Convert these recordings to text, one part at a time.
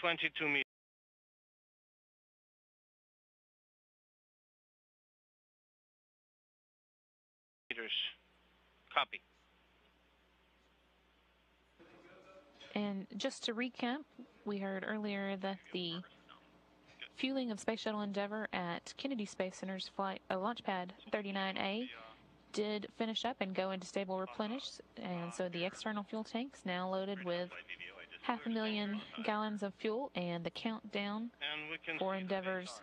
22 meters. Copy. And just to recap, we heard earlier that the fueling of Space Shuttle Endeavour at Kennedy Space Center's flight uh, launch pad 39A did finish up and go into stable replenish, and so the external fuel tanks now loaded with half a million gallons of fuel, and the countdown for Endeavour's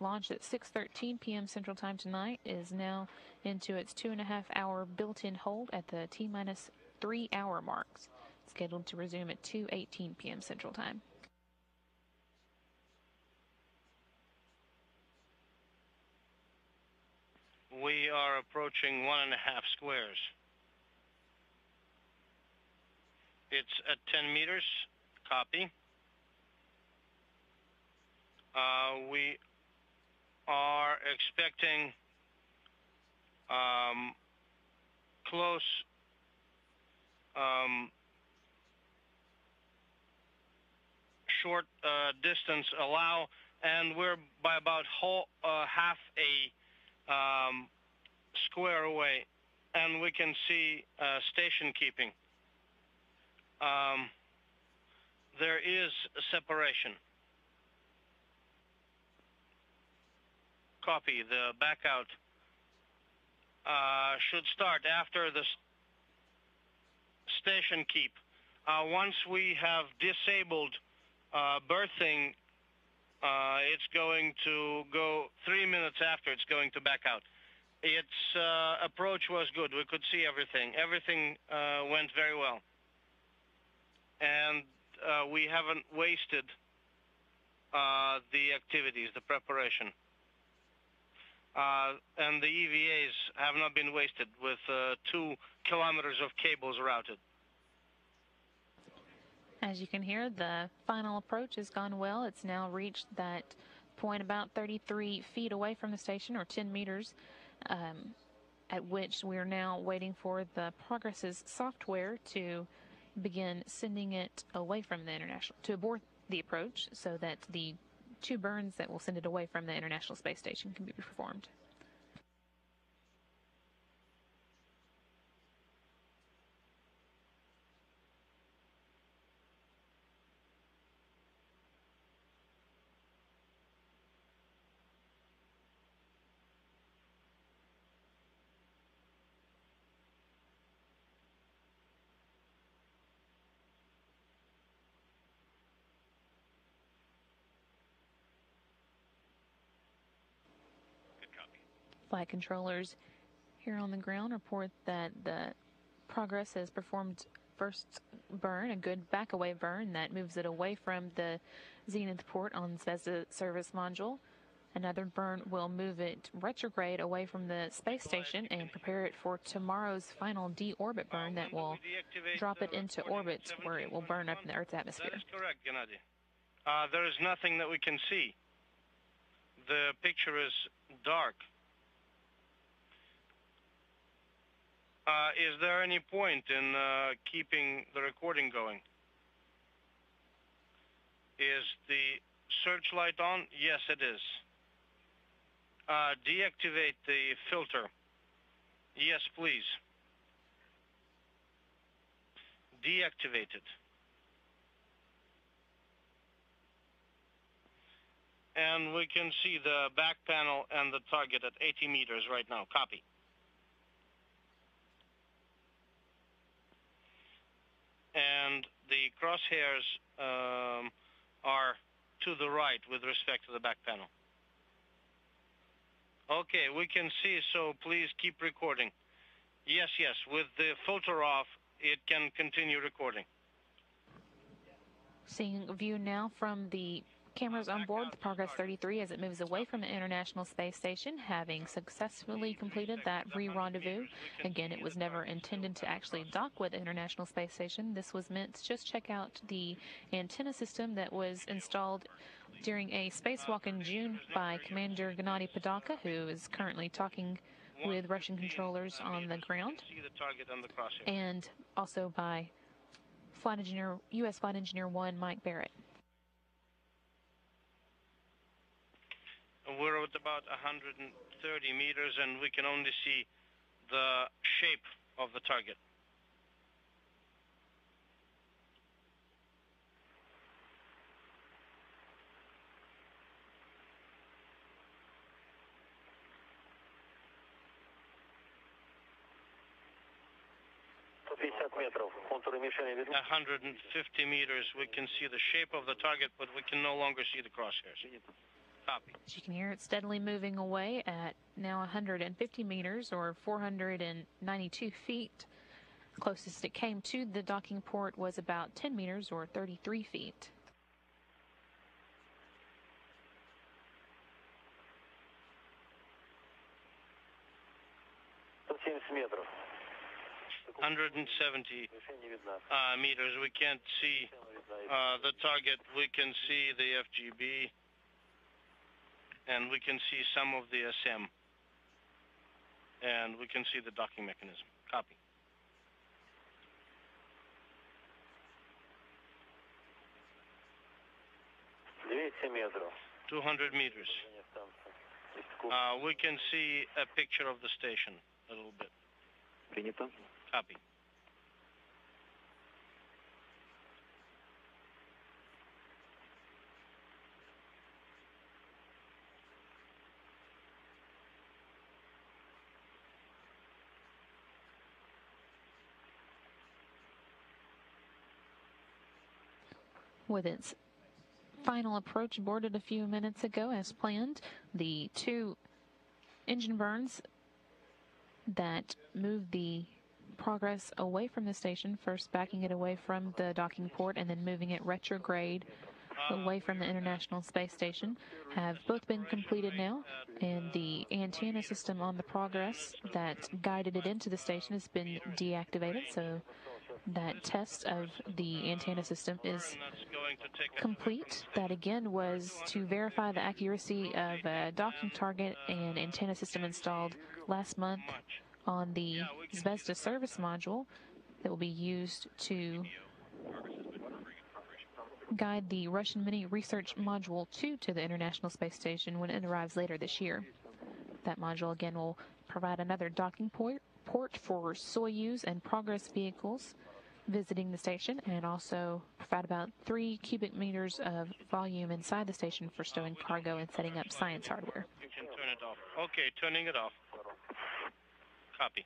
launch at 6:13 p.m. Central Time tonight is now into its two and a half hour built-in hold at the T minus three hour marks, scheduled to resume at 2:18 p.m. Central Time. We are approaching one and a half squares. It's at 10 meters. Copy. Uh, we are expecting um, close um, short uh, distance allow, and we're by about whole, uh, half a um, square away, and we can see uh, station keeping. Um, there is a separation. Copy. The back out uh, should start after the station keep. Uh, once we have disabled uh, berthing, uh, it's going to go three minutes after it's going to back out. Its uh, approach was good. We could see everything. Everything uh, went very well. And we haven't wasted the activities, the preparation. Uh, and the EVAs have not been wasted with uh, two kilometers of cables routed. As you can hear, the final approach has gone well. It's now reached that point about 33 feet away from the station, or 10 meters, um, at which we are now waiting for the Progress's software to begin sending it away from the international, to abort the approach so that the two burns that will send it away from the International Space Station can be performed. Flight controllers here on the ground report that the Progress has performed first burn, a good backaway burn that moves it away from the Zenith port on Zvezda service module. Another burn will move it retrograde away from the space station and prepare it for tomorrow's final deorbit burn that will drop it into orbit where it will burn up in the Earth's atmosphere. That is correct, Gennady. Uh, there is nothing that we can see. The picture is dark. Uh, is there any point in uh, keeping the recording going? Is the searchlight on? Yes, it is. Uh, deactivate the filter. Yes, please. Deactivate it. And we can see the back panel and the target at 80 meters right now. Copy. And the crosshairs um, are to the right with respect to the back panel. Okay, we can see, so please keep recording. Yes, yes, with the filter off, it can continue recording. Seeing view now from the Cameras on board the Progress 33 as it moves away from the International Space Station, having successfully completed that re-rendezvous. Again, it was never intended to actually dock with the International Space Station. This was meant to just check out the antenna system that was installed during a spacewalk in June by Commander Gennady Padalka, who is currently talking with Russian controllers on the ground, and also by Flight Engineer, U.S. Flight Engineer 1 Mike Barratt. we're at about 130 meters and we can only see the shape of the target. hundred and fifty meters we can see the shape of the target but we can no longer see the crosshairs. Copy. As you can hear it steadily moving away at now 150 meters or 492 feet. Closest it came to the docking port was about 10 meters or 33 feet. Hundred and seventy uh, meters. We can't see uh, the target. We can see the FGB and we can see some of the SM, and we can see the docking mechanism. Copy. Two hundred meters. Uh, we can see a picture of the station a little bit. Copy. With its final approach boarded a few minutes ago as planned, the two engine burns that moved the progress away from the station, first backing it away from the docking port and then moving it retrograde away from the International Space Station, have both been completed now, and the antenna system on the Progress that guided it into the station has been deactivated, so that test of the antenna system is complete. That again was to verify the accuracy of a docking target and antenna system installed last month on the Zvezda service module that will be used to guide the Russian Mini Research Module 2 to the International Space Station when it arrives later this year. That module again will provide another docking port, port for Soyuz and Progress vehicles visiting the station and also provide about three cubic meters of volume inside the station for stowing cargo and setting up science hardware. You can turn it off. Okay, turning it off. Copy.